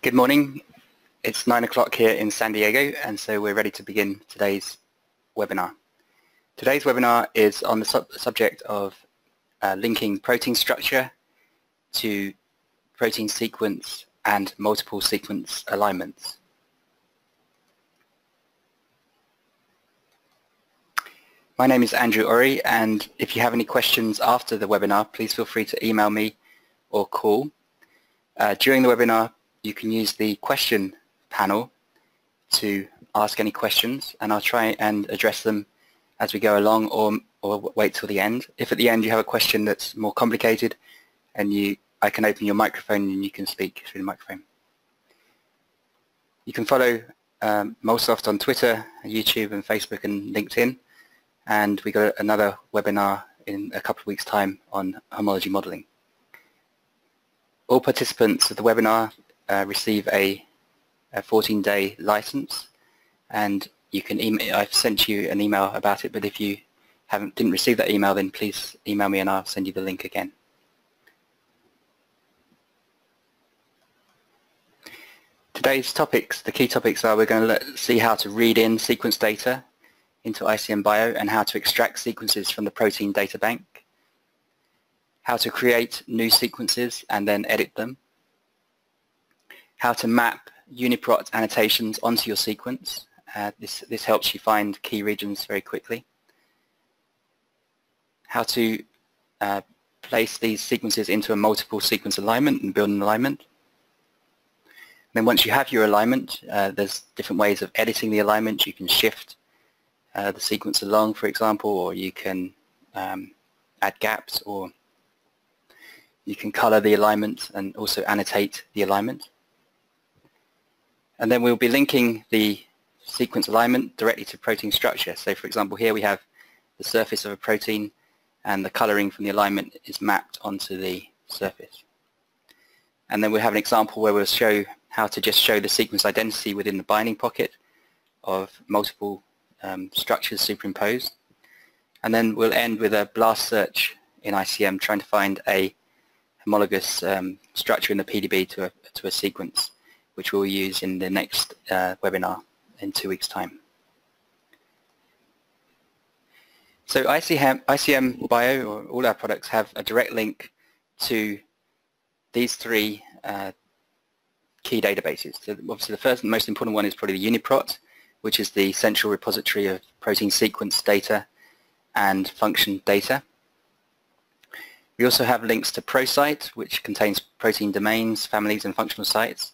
Good morning. It's 9 o'clock here in San Diego and so we're ready to begin today's webinar. Today's webinar is on the sub subject of uh, linking protein structure to protein sequence and multiple sequence alignments. My name is Andrew Orry and if you have any questions after the webinar please feel free to email me or call. Uh, during the webinar you can use the question panel to ask any questions and I'll try and address them as we go along or, or wait till the end. If at the end you have a question that's more complicated and you, I can open your microphone and you can speak through the microphone. You can follow um, MolSoft on Twitter, YouTube and Facebook and LinkedIn and we got another webinar in a couple of weeks time on homology modeling. All participants of the webinar uh, receive a, a 14-day license and you can email, I've sent you an email about it but if you haven't didn't receive that email then please email me and I'll send you the link again. Today's topics, the key topics are we're going to see how to read in sequence data into ICM Bio and how to extract sequences from the protein data bank, how to create new sequences and then edit them, how to map UniProt annotations onto your sequence. Uh, this, this helps you find key regions very quickly. How to uh, place these sequences into a multiple sequence alignment and build an alignment. And then once you have your alignment, uh, there's different ways of editing the alignment. You can shift uh, the sequence along, for example, or you can um, add gaps, or you can color the alignment and also annotate the alignment. And then we'll be linking the sequence alignment directly to protein structure. So for example, here we have the surface of a protein and the coloring from the alignment is mapped onto the surface. And then we'll have an example where we'll show how to just show the sequence identity within the binding pocket of multiple um, structures superimposed. And then we'll end with a blast search in ICM trying to find a homologous um, structure in the PDB to a, to a sequence which we'll use in the next uh, webinar in two weeks' time. So ICM, ICM Bio, or all our products, have a direct link to these three uh, key databases. So obviously the first and most important one is probably the UniProt, which is the central repository of protein sequence data and function data. We also have links to ProSite, which contains protein domains, families, and functional sites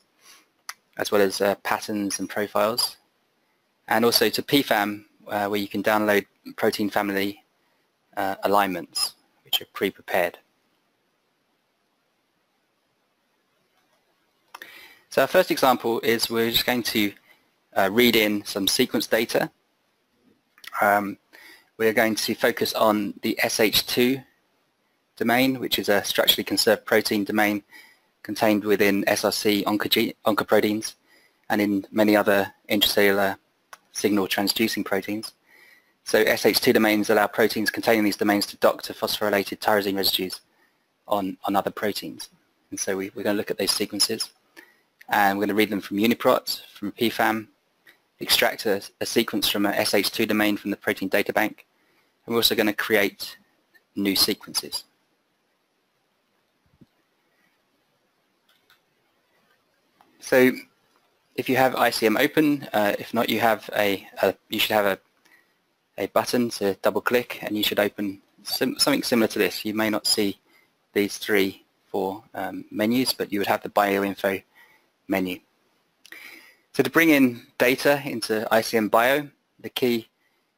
as well as uh, patterns and profiles. And also to PFAM, uh, where you can download protein family uh, alignments, which are pre-prepared. So our first example is we're just going to uh, read in some sequence data. Um, we're going to focus on the SH2 domain, which is a structurally conserved protein domain contained within SRC oncoproteins and in many other intracellular signal transducing proteins. So SH2 domains allow proteins containing these domains to dock to phosphorylated tyrosine residues on, on other proteins. And so we, are going to look at those sequences and we're going to read them from UniProt, from PFAM, extract a, a sequence from a SH2 domain from the protein data bank, and we're also going to create new sequences. So if you have ICM open, uh, if not, you have a, a, you should have a a button to double click, and you should open sim something similar to this. You may not see these three four um, menus, but you would have the bioinfo menu. So to bring in data into ICM Bio, the key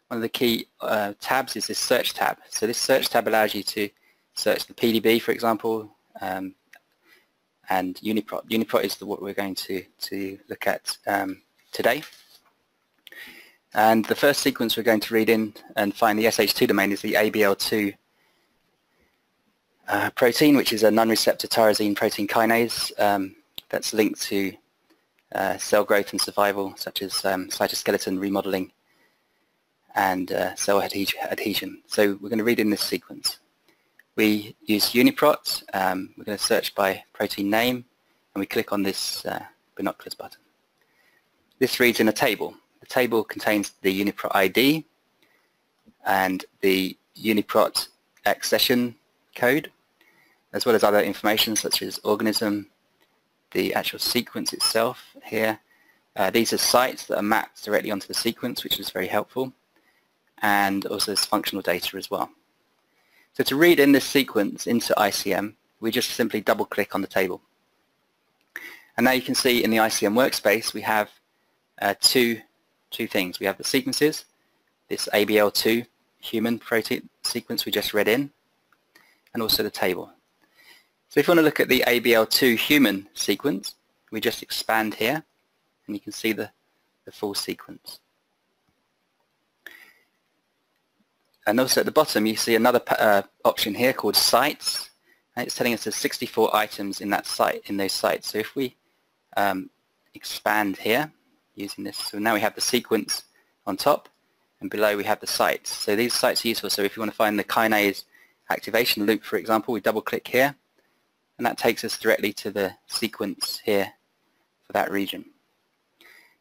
one of the key uh, tabs is this search tab. So this search tab allows you to search the PDB, for example, um, and UniProt. UniProt is the, what we're going to, to look at um, today. And the first sequence we're going to read in and find the SH2 domain is the ABL2 uh, protein, which is a non-receptor tyrosine protein kinase um, that's linked to uh, cell growth and survival, such as um, cytoskeleton remodeling and uh, cell adhesion. So we're going to read in this sequence. We use UniProt. Um, we're going to search by protein name, and we click on this uh, binoculars button. This reads in a table. The table contains the UniProt ID and the UniProt accession code, as well as other information such as organism, the actual sequence itself here. Uh, these are sites that are mapped directly onto the sequence, which is very helpful, and also there's functional data as well. So to read in this sequence into ICM, we just simply double click on the table. And now you can see in the ICM workspace we have uh, two, two things. We have the sequences, this ABL2 human protein sequence we just read in, and also the table. So if you want to look at the ABL2 human sequence, we just expand here, and you can see the, the full sequence. And also at the bottom you see another uh, option here called sites. And it's telling us there's 64 items in that site, in those sites. So if we um, expand here using this, so now we have the sequence on top and below we have the sites. So these sites are useful. So if you want to find the kinase activation loop, for example, we double click here and that takes us directly to the sequence here for that region.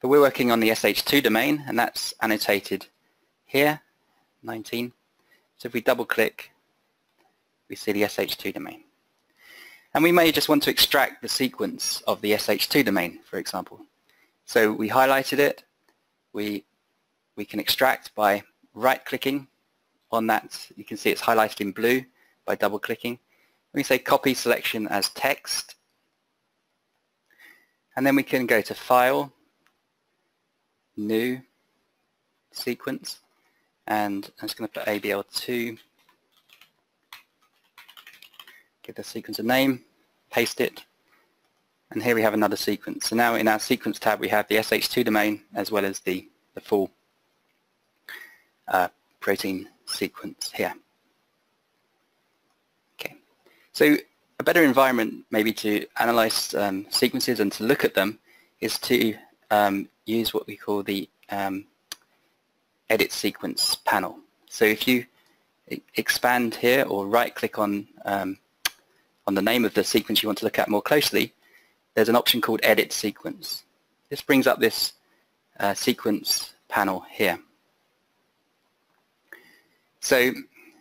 But we're working on the SH2 domain and that's annotated here, 19. So if we double click, we see the SH2 domain. And we may just want to extract the sequence of the SH2 domain, for example. So we highlighted it. We, we can extract by right-clicking on that. You can see it's highlighted in blue by double-clicking. We say copy selection as text. And then we can go to File, New, Sequence, and I'm just going to put ABL2, give the sequence a name, paste it, and here we have another sequence. So now in our sequence tab we have the SH2 domain as well as the, the full uh, protein sequence here. Okay, so a better environment maybe to analyze um, sequences and to look at them is to um, use what we call the um, edit sequence panel. So if you expand here or right click on um, on the name of the sequence you want to look at more closely, there's an option called edit sequence. This brings up this uh, sequence panel here. So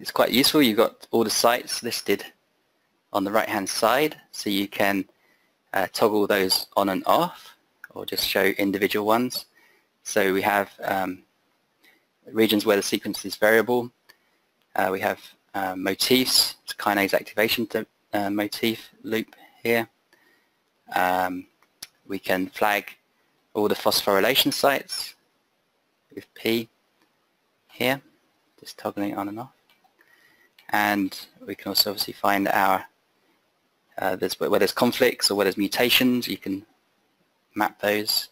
it's quite useful. You've got all the sites listed on the right hand side so you can uh, toggle those on and off or just show individual ones. So we have um, regions where the sequence is variable. Uh, we have uh, motifs, it's kinase activation uh, motif loop here. Um, we can flag all the phosphorylation sites with P here, just toggling on and off. And we can also obviously find our, uh, there's, where there's conflicts or where there's mutations, you can map those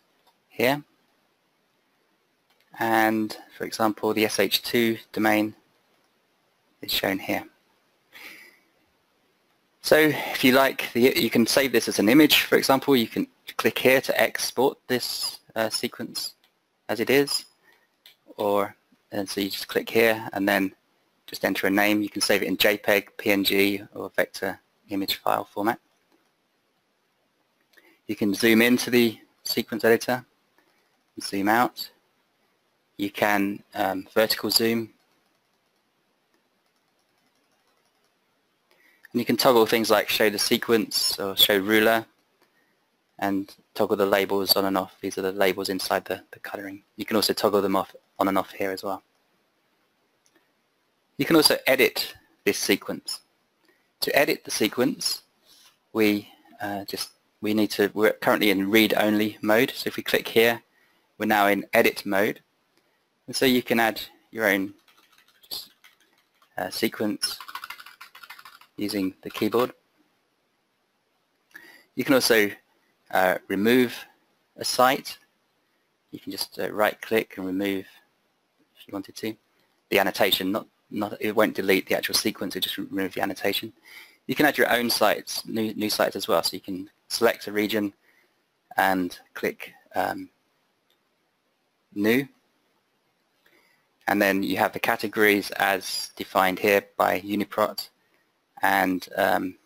here and for example the SH2 domain is shown here. So if you like, you can save this as an image, for example. You can click here to export this uh, sequence as it is, or and so you just click here and then just enter a name. You can save it in JPEG, PNG, or vector image file format. You can zoom into the sequence editor, and zoom out, you can um, vertical zoom. And you can toggle things like show the sequence or show ruler and toggle the labels on and off. These are the labels inside the, the coloring. You can also toggle them off on and off here as well. You can also edit this sequence. To edit the sequence, we uh, just we need to we're currently in read-only mode. So if we click here, we're now in edit mode. And so you can add your own uh, sequence using the keyboard. You can also uh, remove a site. You can just uh, right click and remove, if you wanted to, the annotation. Not, not, it won't delete the actual sequence, it just remove the annotation. You can add your own sites, new, new sites as well. So you can select a region and click um, new and then you have the categories as defined here by Uniprot and um,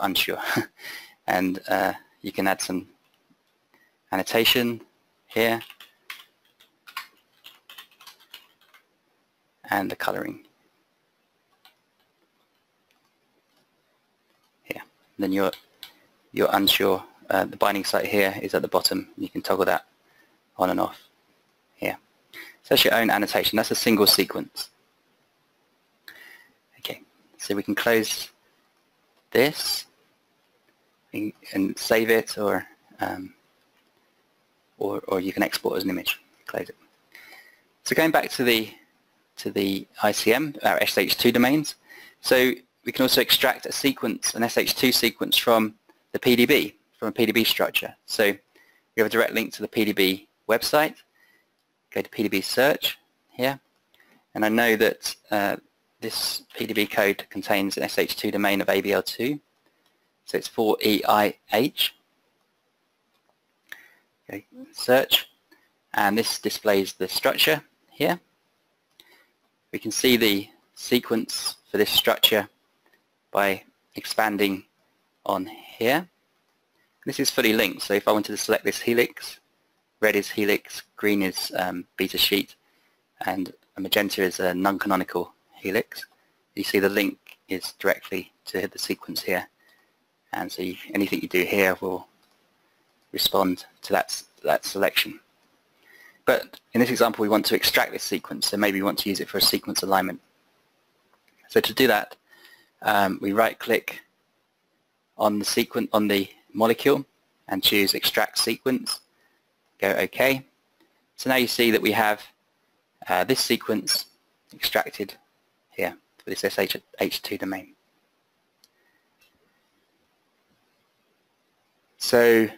unsure and uh, you can add some annotation here, and the coloring here. And then you're you're unsure. Uh, the binding site here is at the bottom. You can toggle that on and off that's your own annotation. That's a single sequence. Okay, so we can close this and save it or um, or, or you can export as an image. Close it. So going back to the to the ICM, our SH2 domains. So we can also extract a sequence, an SH2 sequence from the PDB, from a PDB structure. So we have a direct link to the PDB website. Go to PDB search here. And I know that uh, this PDB code contains an SH2 domain of ABL2. So it's 4EIH. Okay, search. And this displays the structure here. We can see the sequence for this structure by expanding on here. This is fully linked, so if I wanted to select this helix, red is helix, green is um, beta sheet, and magenta is a non-canonical helix. You see the link is directly to the sequence here, and so you, anything you do here will respond to that, that selection. But in this example, we want to extract this sequence, so maybe we want to use it for a sequence alignment. So to do that, um, we right-click on the sequence on the molecule and choose Extract Sequence. Go OK. So now you see that we have uh, this sequence extracted here for this SH2 domain. So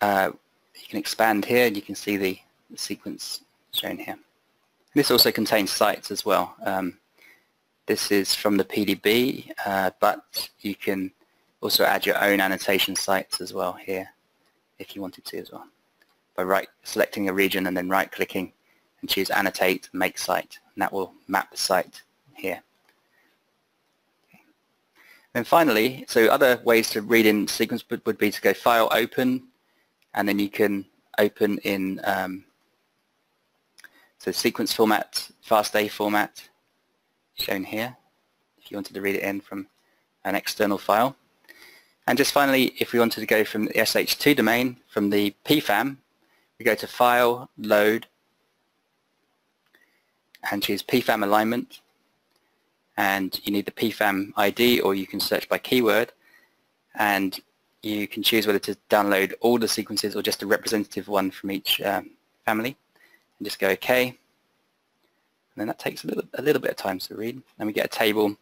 uh, you can expand here and you can see the, the sequence shown here. This also contains sites as well. Um, this is from the PDB, uh, but you can also add your own annotation sites as well here if you wanted to as well by right selecting a region and then right clicking and choose annotate make site and that will map the site here. Then finally, so other ways to read in sequence would, would be to go file open and then you can open in um, so sequence format, FASTA format shown here if you wanted to read it in from an external file. And just finally, if we wanted to go from the SH2 domain, from the PFAM, we go to File, Load, and choose PFAM alignment. And you need the PFAM ID, or you can search by keyword. And you can choose whether to download all the sequences or just a representative one from each um, family. And just go OK. And then that takes a little, a little bit of time to read. And we get a table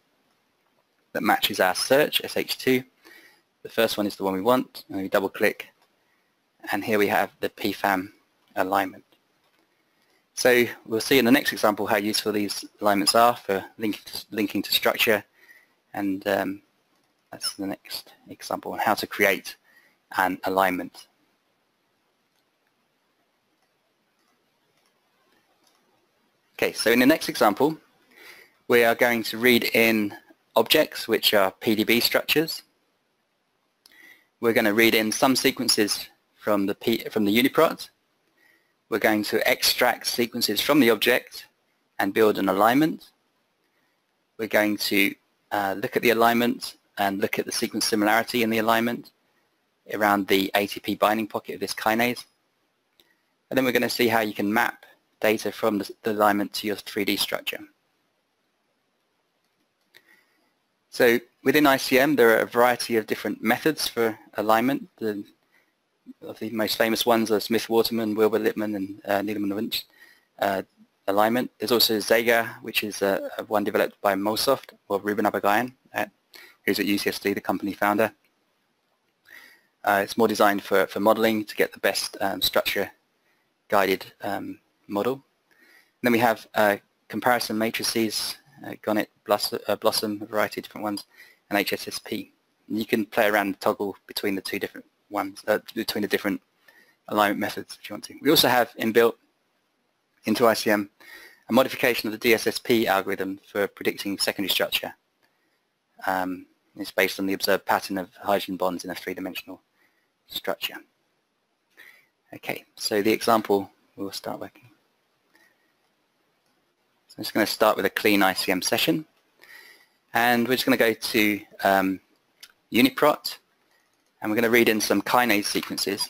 that matches our search, SH2. The first one is the one we want, and we double click, and here we have the PFAM alignment. So we'll see in the next example how useful these alignments are for linking to, linking to structure, and um, that's the next example on how to create an alignment. Okay, so in the next example, we are going to read in objects, which are PDB structures we're going to read in some sequences from the, P, from the UniProt. We're going to extract sequences from the object and build an alignment. We're going to uh, look at the alignment and look at the sequence similarity in the alignment around the ATP binding pocket of this kinase. And then we're going to see how you can map data from the, the alignment to your 3D structure. So within ICM, there are a variety of different methods for alignment. The, of the most famous ones are Smith-Waterman, Wilbur-Lipman, and uh, Needleman-Wunsch uh, alignment. There's also ZEGA, which is uh, one developed by MolSoft, or Ruben Abagyan, uh, who's at UCSD, the company founder. Uh, it's more designed for, for modeling to get the best um, structure-guided um, model. And then we have uh, comparison matrices uh, BLOSUM, uh, BLOSUM, a variety of different ones, and HSSP. And you can play around and toggle between the two different ones, uh, between the different alignment methods if you want to. We also have inbuilt into ICM a modification of the DSSP algorithm for predicting secondary structure. Um, it's based on the observed pattern of hydrogen bonds in a three-dimensional structure. Okay, so the example we'll start working. So I'm just going to start with a clean ICM session. And we're just going to go to um, UniProt, and we're going to read in some kinase sequences.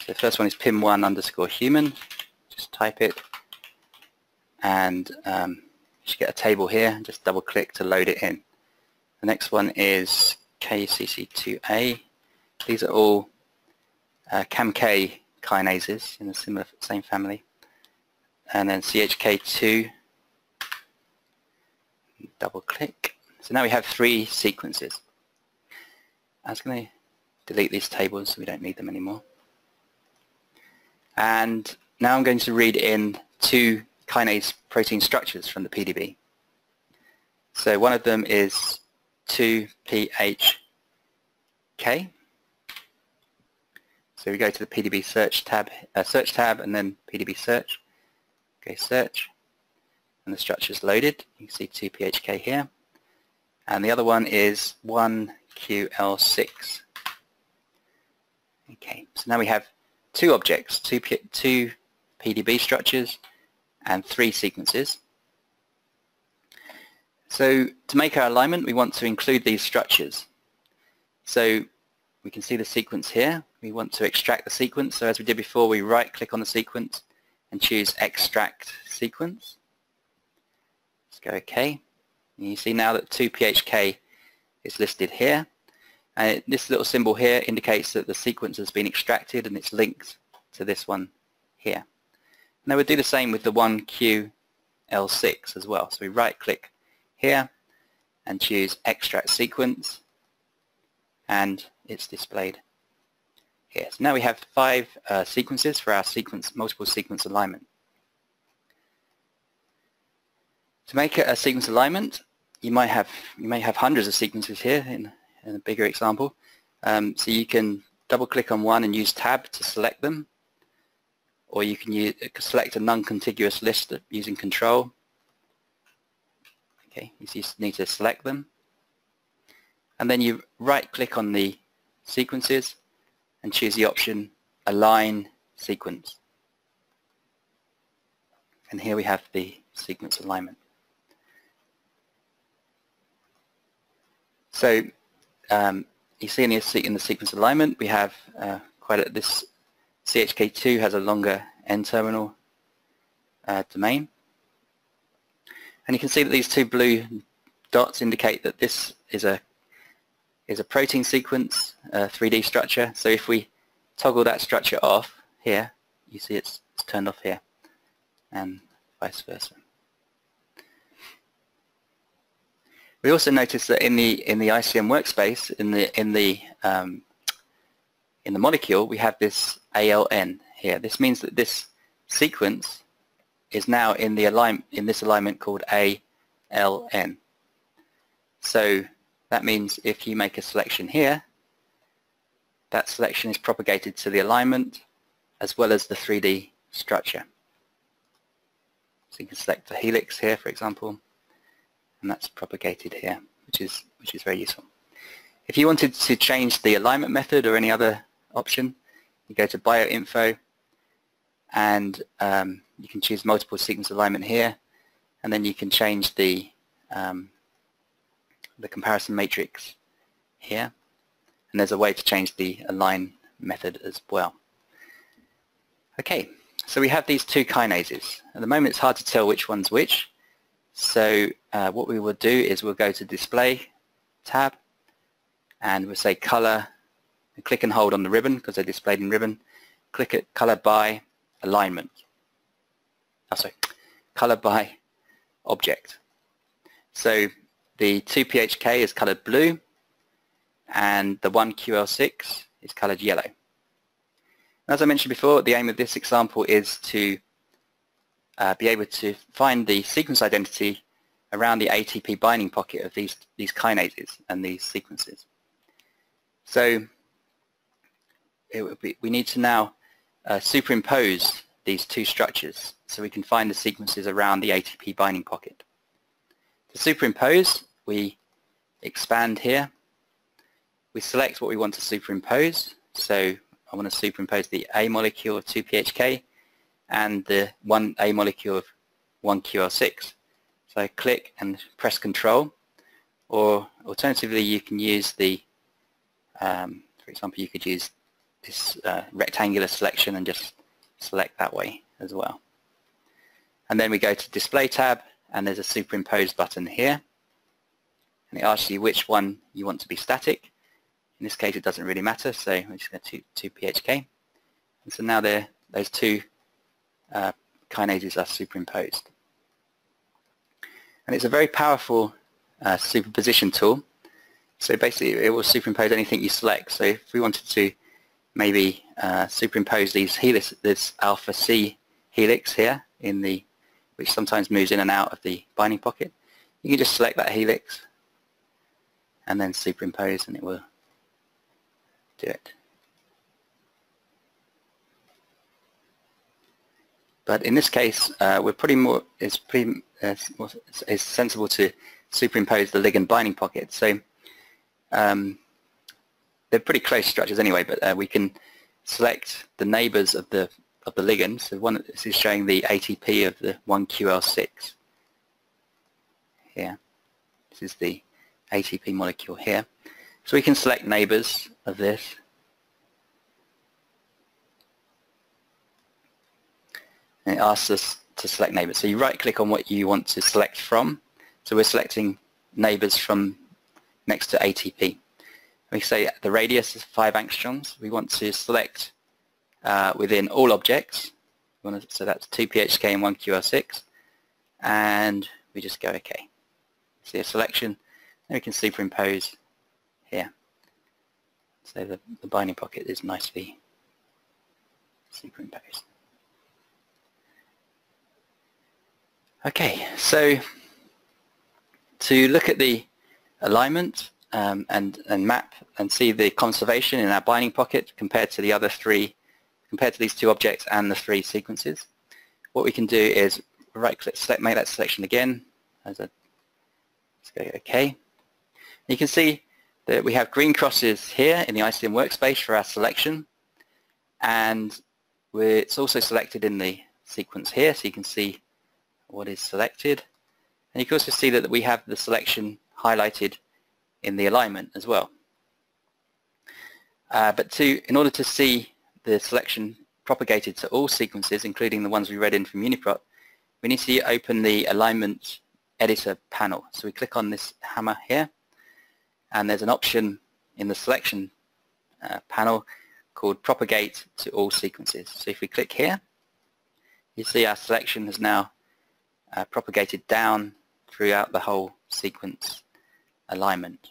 So the first one is pim1 underscore human. Just type it, and um, you should get a table here. Just double click to load it in. The next one is KCC2A. These are all uh, CAMK kinases in the similar same family. And then CHK2, double click. So now we have three sequences. I was going to delete these tables so we don't need them anymore. And now I'm going to read in two kinase protein structures from the PDB. So one of them is 2PHK. So we go to the PDB search tab, uh, search tab, and then PDB search. Okay, search, and the structure is loaded. You can see 2PHK here. And the other one is 1QL6. Okay, so now we have two objects, two, P two PDB structures, and three sequences. So to make our alignment, we want to include these structures. So we can see the sequence here. We want to extract the sequence. So as we did before, we right-click on the sequence and choose Extract Sequence. Go OK. And you see now that 2PHK is listed here. And this little symbol here indicates that the sequence has been extracted and it's linked to this one here. Now we'll do the same with the 1QL6 as well. So we right click here and choose extract sequence and it's displayed here. So now we have five uh, sequences for our sequence multiple sequence alignment. To make a sequence alignment, you might have you may have hundreds of sequences here in, in a bigger example. Um, so you can double click on one and use tab to select them or you can use, select a non-contiguous list using control. Okay, you just need to select them. And then you right click on the sequences and choose the option Align Sequence. And here we have the sequence alignment. So um, you see in the, in the sequence alignment we have uh, quite a, this CHK2 has a longer N-terminal uh, domain. And you can see that these two blue dots indicate that this is a is a protein sequence, a 3D structure. So if we toggle that structure off here, you see it's, it's turned off here, and vice versa. We also notice that in the in the ICM workspace, in the in the um, in the molecule, we have this ALN here. This means that this sequence is now in the align in this alignment called ALN. So that means if you make a selection here, that selection is propagated to the alignment as well as the 3D structure. So you can select the helix here, for example, and that's propagated here, which is which is very useful. If you wanted to change the alignment method or any other option. You go to bioinfo and um, you can choose multiple sequence alignment here and then you can change the um, the comparison matrix here and there's a way to change the align method as well. Okay, so we have these two kinases. At the moment it's hard to tell which one's which so uh, what we will do is we'll go to display tab and we'll say color and click and hold on the ribbon because they're displayed in ribbon. Click it color by alignment. Oh, sorry, color by object. So the 2PHK is colored blue and the 1QL6 is colored yellow. As I mentioned before, the aim of this example is to uh, be able to find the sequence identity around the ATP binding pocket of these, these kinases and these sequences. So be, we need to now uh, superimpose these two structures so we can find the sequences around the ATP binding pocket. To superimpose, we expand here. We select what we want to superimpose. So I want to superimpose the A molecule of 2PHK and the one A molecule of 1QL6. So I click and press Control, or alternatively you can use the, um, for example, you could use this uh, rectangular selection and just select that way as well. And then we go to Display tab, and there's a Superimpose button here. And it asks you which one you want to be static. In this case, it doesn't really matter, so I'm just going to, to PHK. And so now there, those two uh, kinases are superimposed. And it's a very powerful uh, superposition tool. So basically it will superimpose anything you select. So if we wanted to maybe uh, superimpose these helix, this alpha C helix here in the, which sometimes moves in and out of the binding pocket, you can just select that helix and then superimpose and it will do it. But in this case, uh, we're pretty more, it's pretty, uh, it's, sensible to superimpose the ligand binding pocket. So um, they're pretty close structures anyway, but uh, we can select the neighbors of the of the ligand. So one, this is showing the ATP of the 1QL6 here. This is the ATP molecule here. So we can select neighbors of this and it asks us to select neighbors. So you right click on what you want to select from. So we're selecting neighbors from next to ATP. We say the radius is 5 angstroms. We want to select uh, within all objects. To, so that's 2 PHK and 1 QL6. And we just go OK. See a selection. And we can superimpose here. So the, the binding pocket is nicely superimposed. Okay, so to look at the alignment um, and, and map and see the conservation in our binding pocket compared to the other three, compared to these two objects and the three sequences, what we can do is right click, select, make that selection again as a, let's go OK. You can see that we have green crosses here in the ICM workspace for our selection and it's also selected in the sequence here so you can see what is selected. And you can also see that we have the selection highlighted in the alignment as well. Uh, but to, in order to see the selection propagated to all sequences, including the ones we read in from UniProt, we need to open the alignment editor panel. So we click on this hammer here, and there's an option in the selection uh, panel called propagate to all sequences. So if we click here, you see our selection has now uh, propagated down throughout the whole sequence alignment.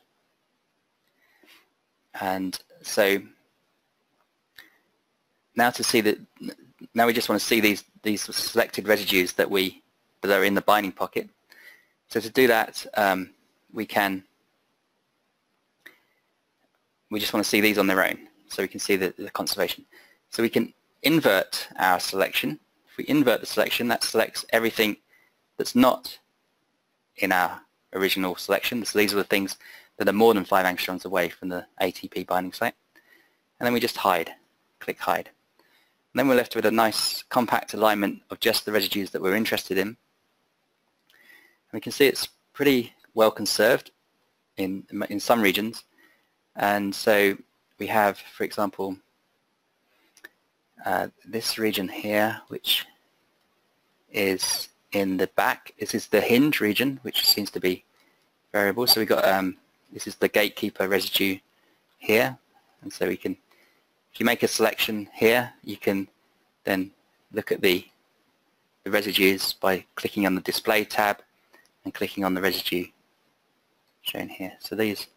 And so now to see that, now we just want to see these, these selected residues that we, that are in the binding pocket. So to do that, um, we can, we just want to see these on their own, so we can see the, the conservation. So we can invert our selection. If we invert the selection, that selects everything that's not in our original selection. So these are the things that are more than 5 angstroms away from the ATP binding site. And then we just hide, click hide. And then we're left with a nice compact alignment of just the residues that we're interested in. And we can see it's pretty well conserved in, in some regions. And so we have, for example, uh, this region here, which is in the back. This is the hinge region, which seems to be variable. So we've got, um, this is the gatekeeper residue here. And so we can, if you make a selection here, you can then look at the, the residues by clicking on the display tab and clicking on the residue shown here. So these,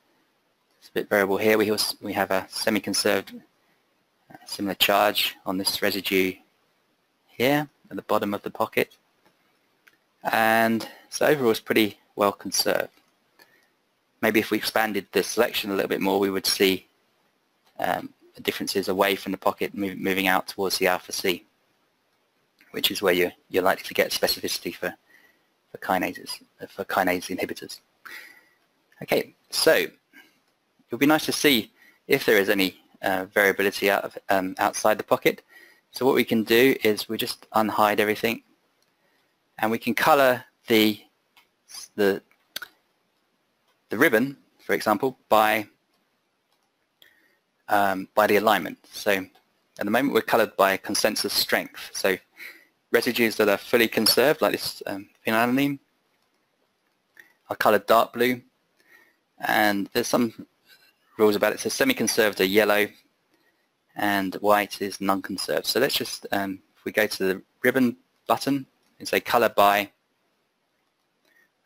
it's a bit variable here. We, also, we have a semi-conserved uh, similar charge on this residue here at the bottom of the pocket and so overall it's pretty well conserved. Maybe if we expanded the selection a little bit more we would see um, differences away from the pocket move, moving out towards the alpha C which is where you're, you're likely to get specificity for, for kinases, for kinase inhibitors. Okay, so it would be nice to see if there is any uh, variability out of, um, outside the pocket. So what we can do is we just unhide everything and we can color the, the, the ribbon, for example, by, um, by the alignment. So at the moment we're colored by consensus strength. So residues that are fully conserved, like this um, phenylalanine, are colored dark blue. And there's some rules about it. So semi-conserved are yellow and white is non-conserved. So let's just, um, if we go to the ribbon button and say color by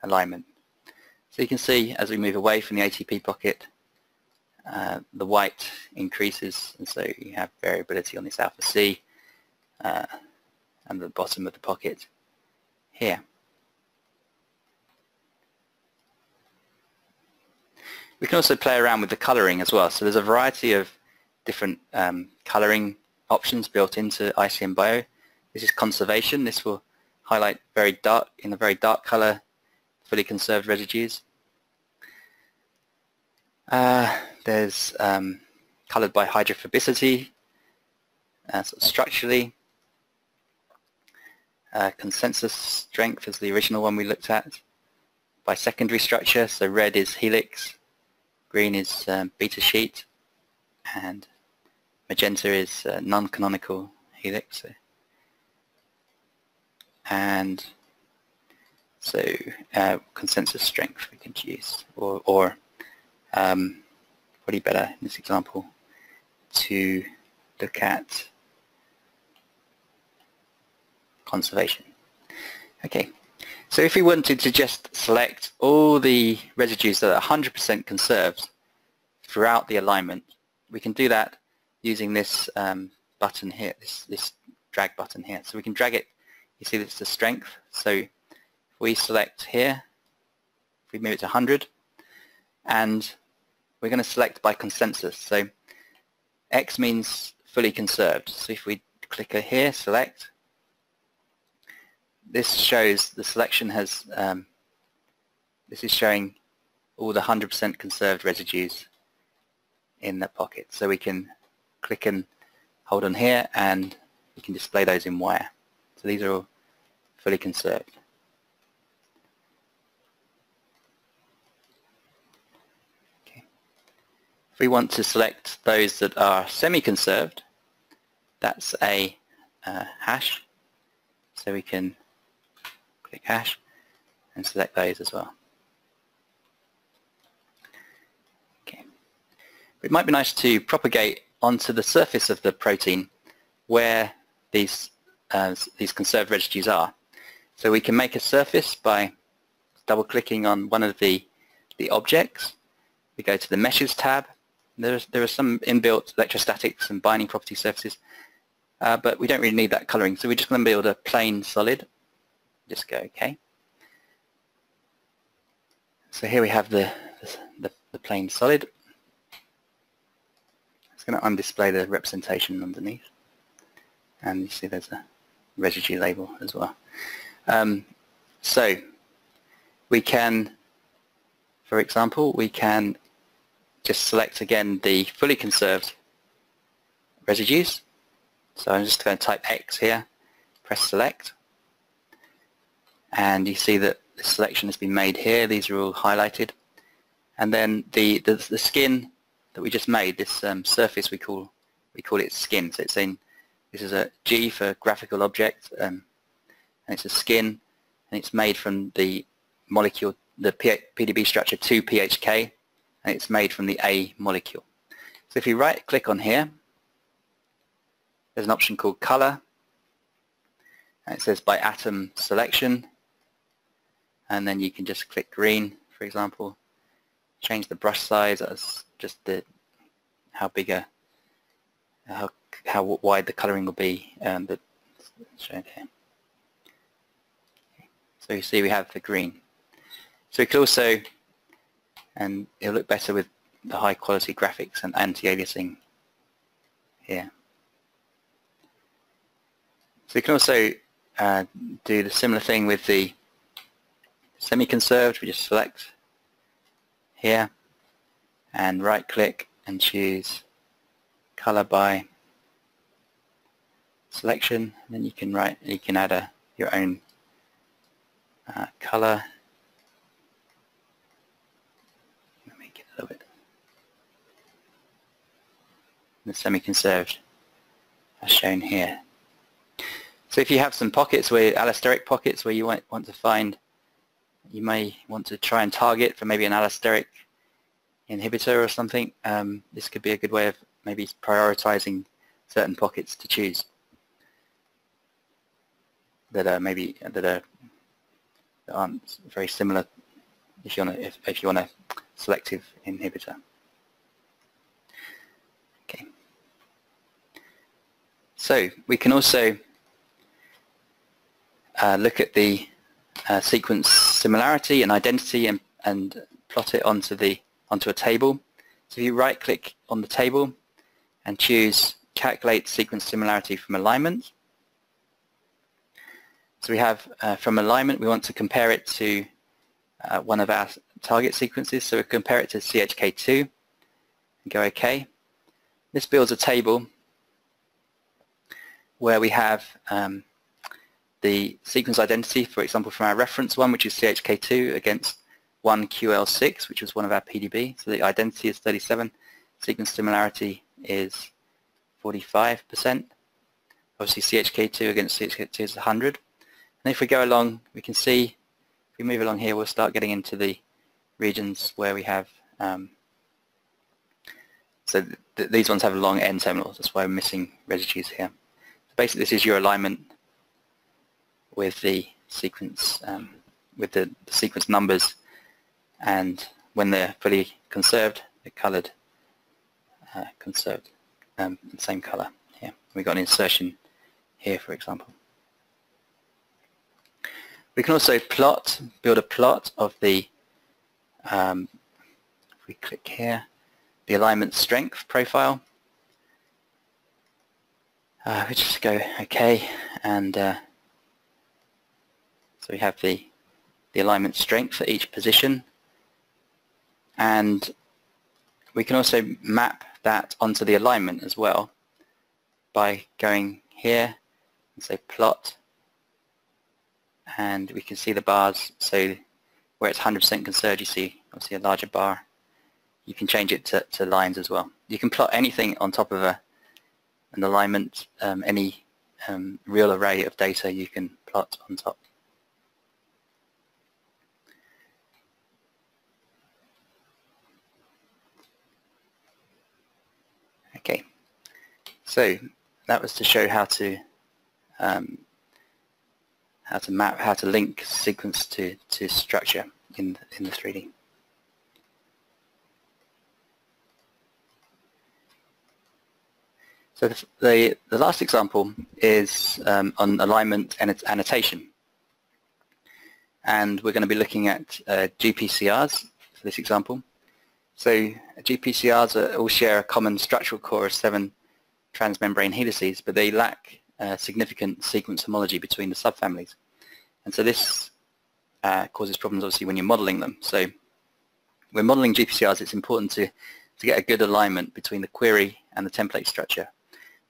alignment. So you can see as we move away from the ATP pocket, uh, the white increases and so you have variability on this alpha C uh, and the bottom of the pocket here. We can also play around with the coloring as well. So there's a variety of different um, coloring options built into ICM Bio. This is conservation. This will highlight very dark, in a very dark color, fully conserved residues. Uh, there's um, colored by hydrophobicity, uh, sort of structurally. Uh, consensus strength is the original one we looked at. By secondary structure, so red is helix, green is um, beta sheet, and magenta is uh, non-canonical helix. And so uh, consensus strength we can choose, or, or um, probably better in this example to look at conservation. Okay, so if we wanted to just select all the residues that are 100% conserved throughout the alignment, we can do that using this um, button here, this, this drag button here. So we can drag it, you see it's the strength. So if we select here, if we move it to 100, and we're going to select by consensus. So X means fully conserved. So if we click here, select, this shows the selection has, um, this is showing all the 100% conserved residues in the pocket. So we can click and hold on here and we can display those in wire. So these are all fully conserved. Okay. If we want to select those that are semi-conserved, that's a uh, hash. So we can click hash and select those as well. Okay. It might be nice to propagate onto the surface of the protein where these, uh, these conserved residues are. So we can make a surface by double-clicking on one of the, the objects. We go to the Meshes tab. There's, there are some inbuilt electrostatics and binding property surfaces, uh, but we don't really need that coloring. So we're just going to build a plain solid just go OK. So here we have the, the, the plain solid. It's going to undisplay the representation underneath. And you see there's a residue label as well. Um, so we can, for example, we can just select again the fully conserved residues. So I'm just going to type X here, press select, and you see that the selection has been made here. These are all highlighted. And then the, the, the skin that we just made, this um, surface we call we call it skin. So it's in this is a G for graphical object, um, and it's a skin, and it's made from the molecule, the PDB structure 2-PHK, and it's made from the A molecule. So if you right click on here, there's an option called color, and it says by atom selection, and then you can just click green for example change the brush size as just the how big a how how wide the coloring will be um, but shown here so you see we have the green. So we could also and it'll look better with the high quality graphics and anti-aliasing here. So you can also uh, do the similar thing with the semi-conserved, we just select here and right click and choose color by selection. And then you can write, you can add a your own uh, color. Make it a little bit the semi-conserved as shown here. So if you have some pockets where allosteric pockets where you want, want to find, you may want to try and target for maybe an allosteric inhibitor or something, um, this could be a good way of maybe prioritizing certain pockets to choose that are maybe that are that aren't very similar if you want if, if you want a selective inhibitor. Okay. So we can also uh, look at the uh, sequence similarity and identity and, and plot it onto the onto a table. So if you right click on the table and choose calculate sequence similarity from alignment. So we have uh, from alignment we want to compare it to uh, one of our target sequences. So we compare it to CHK2 and go OK. This builds a table where we have um, the sequence identity, for example, from our reference one, which is CHK2 against 1QL6, which was one of our PDB. So the identity is 37. Sequence similarity is 45%. Obviously CHK2 against CHK2 is 100. And if we go along, we can see, if we move along here, we'll start getting into the regions where we have, um, so th these ones have long N terminals, that's why we're missing residues here. So basically this is your alignment with the sequence um, with the, the, sequence numbers and when they're fully conserved they're colored uh, conserved um, same color here We've got an insertion here for example. We can also plot build a plot of the um, if we click here the alignment strength profile uh, we just go okay and uh, so we have the, the alignment strength for each position. And we can also map that onto the alignment as well by going here and say plot. And we can see the bars. So where it's 100% conserved you see obviously a larger bar. You can change it to, to lines as well. You can plot anything on top of a, an alignment um, any um, real array of data you can plot on top Okay, so that was to show how to um, how to map, how to link sequence to, to structure in, in the 3D. So the, the, the last example is um, on alignment and its annotation. And we're going to be looking at uh, GPCRs for this example. So GPCRs all share a common structural core of seven transmembrane helices, but they lack uh, significant sequence homology between the subfamilies. And so this uh, causes problems obviously when you're modeling them. So when modeling GPCRs, it's important to, to get a good alignment between the query and the template structure.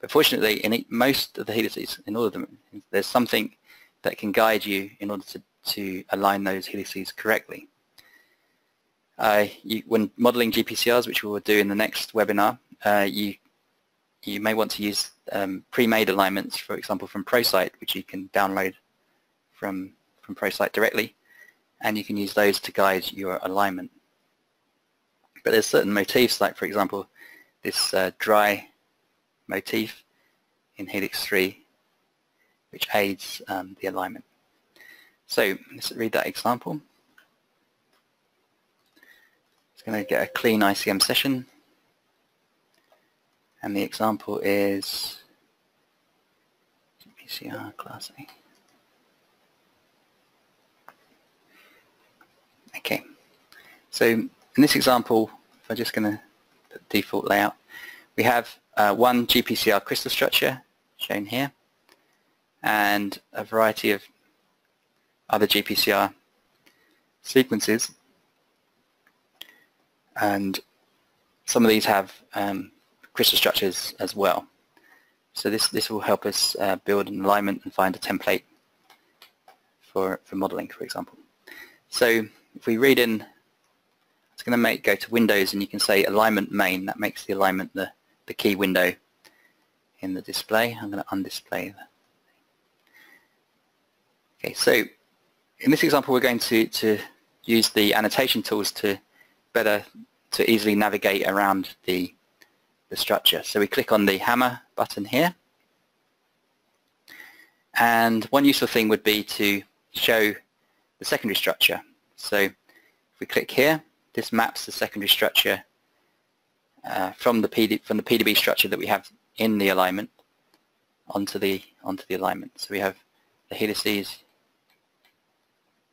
But fortunately, in most of the helices, in all of them, there's something that can guide you in order to, to align those helices correctly. Uh, you, when modeling GPCRs, which we will do in the next webinar, uh, you you may want to use um, pre-made alignments, for example, from ProSite, which you can download from from ProSite directly, and you can use those to guide your alignment. But there's certain motifs, like for example, this uh, DRY motif in Helix 3, which aids um, the alignment. So let's read that example. It's going to get a clean ICM session. And the example is PCR class A. Okay, so in this example, if I'm just going to put default layout, we have uh, one GPCR crystal structure shown here and a variety of other GPCR sequences and some of these have um, crystal structures as well. So this, this will help us uh, build an alignment and find a template for, for modeling, for example. So if we read in, it's going to make go to Windows and you can say alignment main. That makes the alignment the, the key window in the display. I'm going to undisplay that. Okay, so in this example we're going to, to use the annotation tools to better to easily navigate around the, the structure. So we click on the hammer button here and one useful thing would be to show the secondary structure. So if we click here, this maps the secondary structure uh, from the PD, from the PDB structure that we have in the alignment onto the onto the alignment. So we have the helices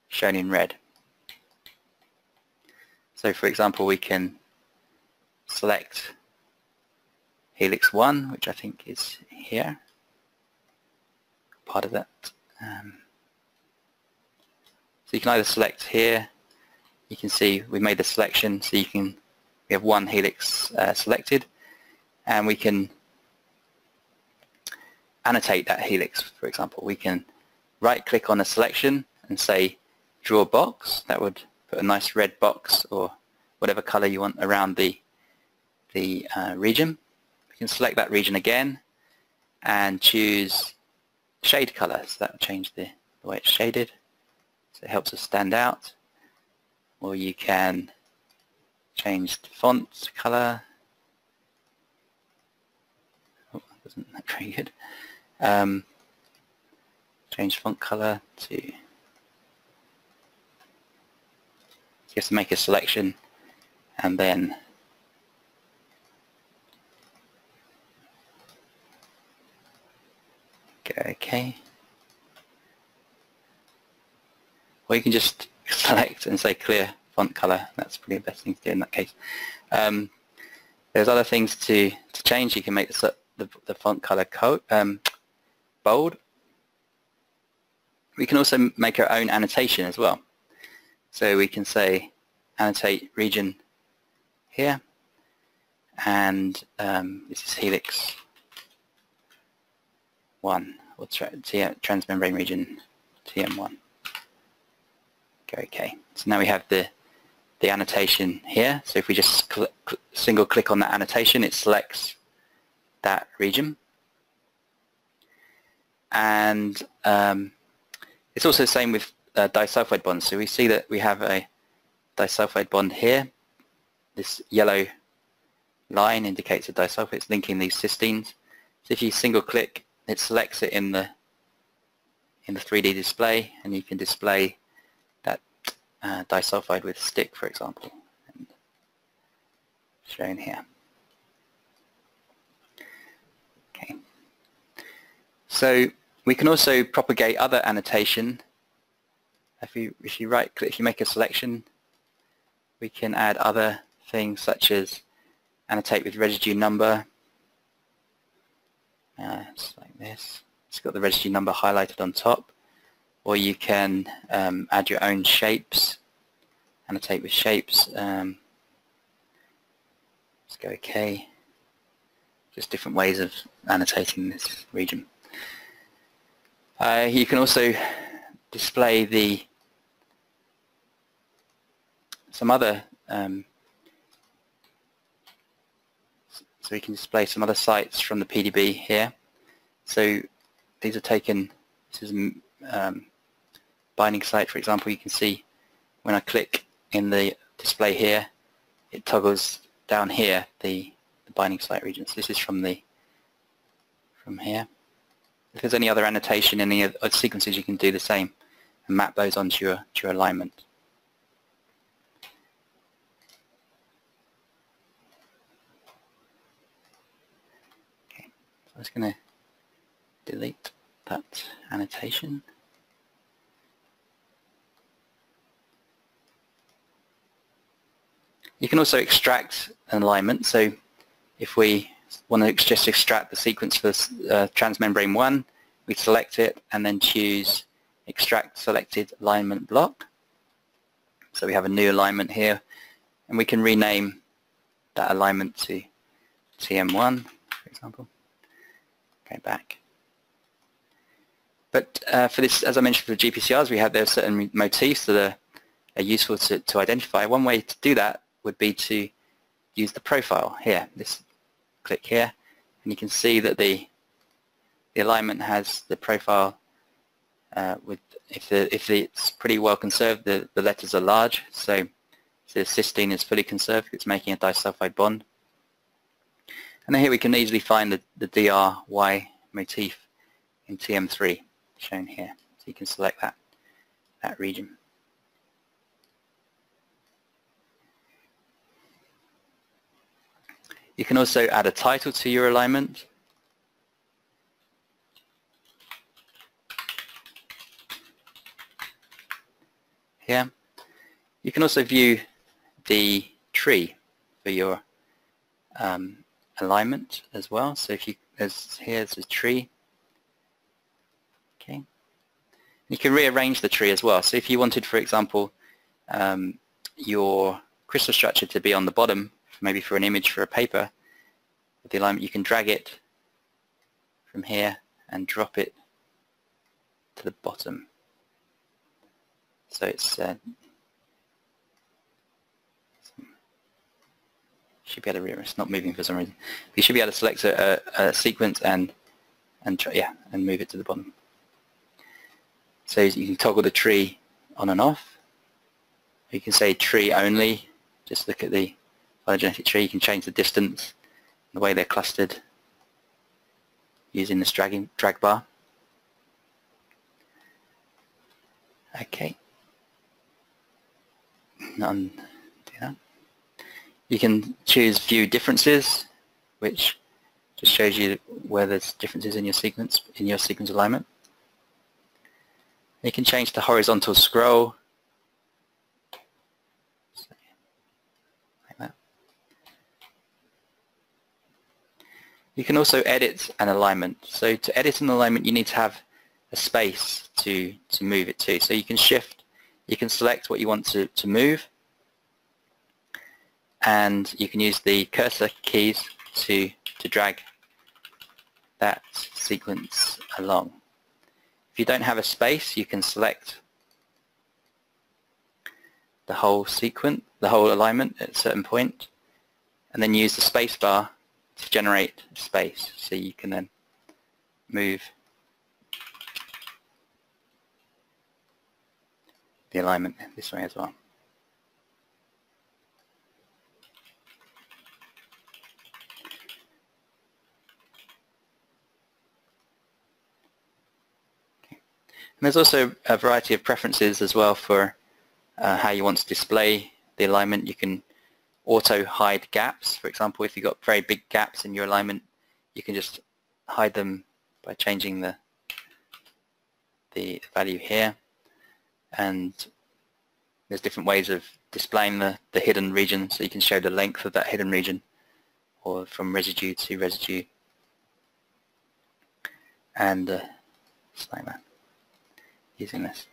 shown in red. So for example, we can select helix 1, which I think is here, part of that. Um, so you can either select here, you can see we made the selection, so you can, we have one helix uh, selected, and we can annotate that helix, for example. We can right click on a selection and say draw box. That would put a nice red box or whatever color you want around the, the uh, region. We can select that region again and choose shade color. So that will change the, the way it's shaded. So it helps us stand out. Or you can change the font color. Oh, wasn't that very good. Um, change font color to just make a selection and then go OK or you can just select and say clear font color. That's probably the best thing to do in that case. Um, there's other things to, to change. You can make the, the, the font color um, bold. We can also make our own annotation as well. So we can say annotate region here and um, this is helix 1 or tra transmembrane region TM1 OK. So now we have the the annotation here. So if we just cl cl single click on that annotation, it selects that region. And um, it's also the same with uh, disulfide bonds. So we see that we have a disulfide bond here. This yellow line indicates a disulfide. It's linking these cysteines. So if you single click, it selects it in the in the 3D display, and you can display uh, disulfide with stick, for example, shown here. Okay. So we can also propagate other annotation. If you if you right click, if you make a selection, we can add other things such as annotate with residue number. Uh, it's like this. It's got the residue number highlighted on top or you can um, add your own shapes, annotate with shapes. Um, let's go OK. Just different ways of annotating this region. Uh, you can also display the some other um, so we can display some other sites from the PDB here. So these are taken. This is um, binding site, for example, you can see when I click in the display here, it toggles down here the, the binding site regions. This is from the from here. If there's any other annotation any other sequences, you can do the same and map those onto your, to your alignment. Okay, so I'm just going to delete that annotation. You can also extract an alignment. So if we want to just extract the sequence for uh, transmembrane 1, we select it and then choose extract selected alignment block. So we have a new alignment here and we can rename that alignment to TM1, for example. Go back. But uh, for this, as I mentioned, for GPCRs, we have there certain motifs that are, are useful to, to identify. One way to do that would be to use the profile here. This click here, and you can see that the the alignment has the profile uh, with if the if the, it's pretty well conserved, the the letters are large. So, the cysteine is fully conserved. It's making a disulfide bond. And then here we can easily find the, the DRY motif in TM3 shown here. So you can select that, that region. You can also add a title to your alignment. Here. You can also view the tree for your um, alignment as well. So if you, here's a tree. Okay. You can rearrange the tree as well. So if you wanted, for example, um, your crystal structure to be on the bottom, maybe for an image for a paper, with the alignment, you can drag it from here and drop it to the bottom. So it's uh, should be able to it's not moving for some reason. You should be able to select a, a, a sequence and and yeah and move it to the bottom. So you can toggle the tree on and off. You can say tree only. Just look at the phylogenetic tree. You can change the distance, the way they're clustered using this dragging drag bar. Okay. None. You can choose view differences, which just shows you where there's differences in your sequence, in your sequence alignment. You can change the horizontal scroll. Like that. You can also edit an alignment. So to edit an alignment, you need to have a space to, to move it to. So you can shift, you can select what you want to, to move, and you can use the cursor keys to, to drag that sequence along. If you don't have a space, you can select the whole sequence, the whole alignment at a certain point, and then use the spacebar to generate space. So you can then move the alignment this way as well. And there's also a variety of preferences as well for uh, how you want to display the alignment. You can auto hide gaps. For example, if you've got very big gaps in your alignment, you can just hide them by changing the the value here. And there's different ways of displaying the, the hidden region, so you can show the length of that hidden region or from residue to residue and uh, like that using this.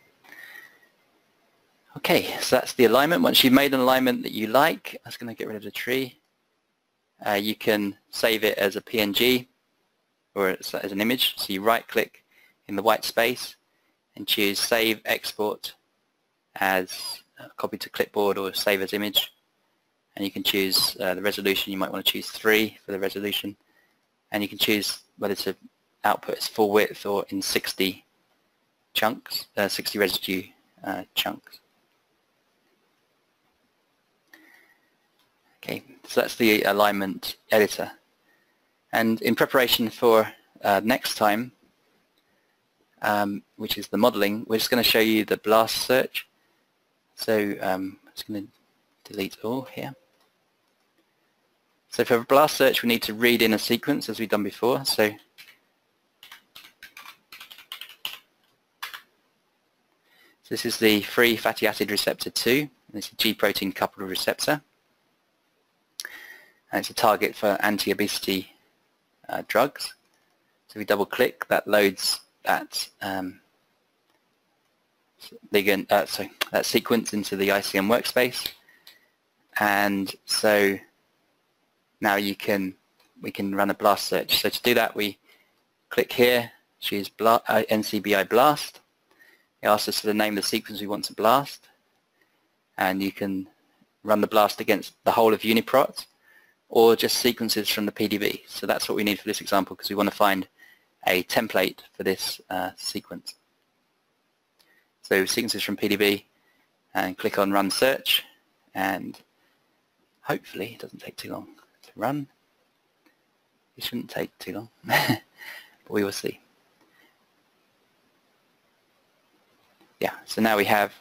Okay, so that's the alignment. Once you've made an alignment that you like, i that's going to get rid of the tree. Uh, you can save it as a PNG or as, as an image. So you right-click in the white space and choose Save Export as copy to clipboard or save as image. And you can choose uh, the resolution. You might want to choose 3 for the resolution. And you can choose whether to output as full width or in 60 chunks, uh, 60 residue uh, chunks. Okay, so that's the alignment editor. And in preparation for uh, next time, um, which is the modeling, we're just going to show you the blast search. So um, I'm just going to delete all here. So for blast search, we need to read in a sequence as we've done before. So So this is the free fatty acid receptor 2. This is a G-protein coupled receptor. And it's a target for anti-obesity uh, drugs. So if we double click, that loads that um, ligand, uh, sorry, that sequence into the ICM workspace. And so now you can we can run a blast search. So to do that, we click here, choose bla uh, NCBI blast. It asks us for the name of the sequence we want to blast, and you can run the blast against the whole of UniProt or just sequences from the PDB. So that's what we need for this example because we want to find a template for this uh, sequence. So sequences from PDB and click on run search and hopefully it doesn't take too long to run. It shouldn't take too long, but we will see. Yeah, so now we have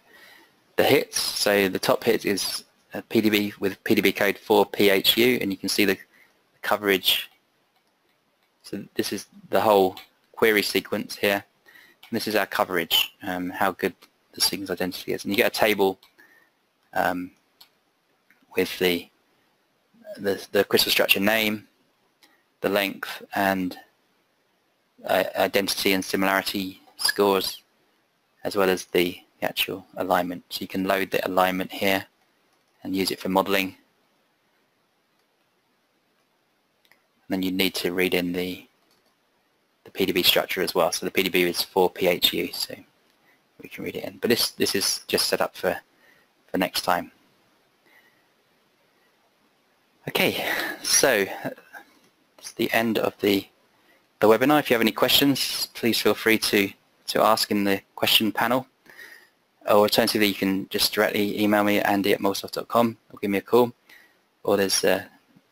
the hits. So the top hit is PDB with PDB code 4PHU and you can see the coverage. So this is the whole query sequence here. And this is our coverage, um, how good the sequence identity is. And you get a table um, with the, the, the crystal structure name, the length, and uh, identity and similarity scores, as well as the actual alignment. So you can load the alignment here and use it for modeling. And then you need to read in the the PDB structure as well. So the PDB is 4PHU, so we can read it in. But this this is just set up for for next time. Okay, so it's the end of the the webinar. If you have any questions, please feel free to to ask in the question panel. Or alternatively, you can just directly email me at andy at molsoft.com or give me a call. Or there's uh,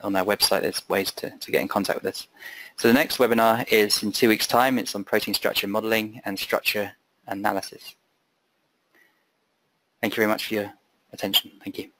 on our website, there's ways to, to get in contact with us. So the next webinar is in two weeks' time. It's on protein structure modeling and structure analysis. Thank you very much for your attention. Thank you.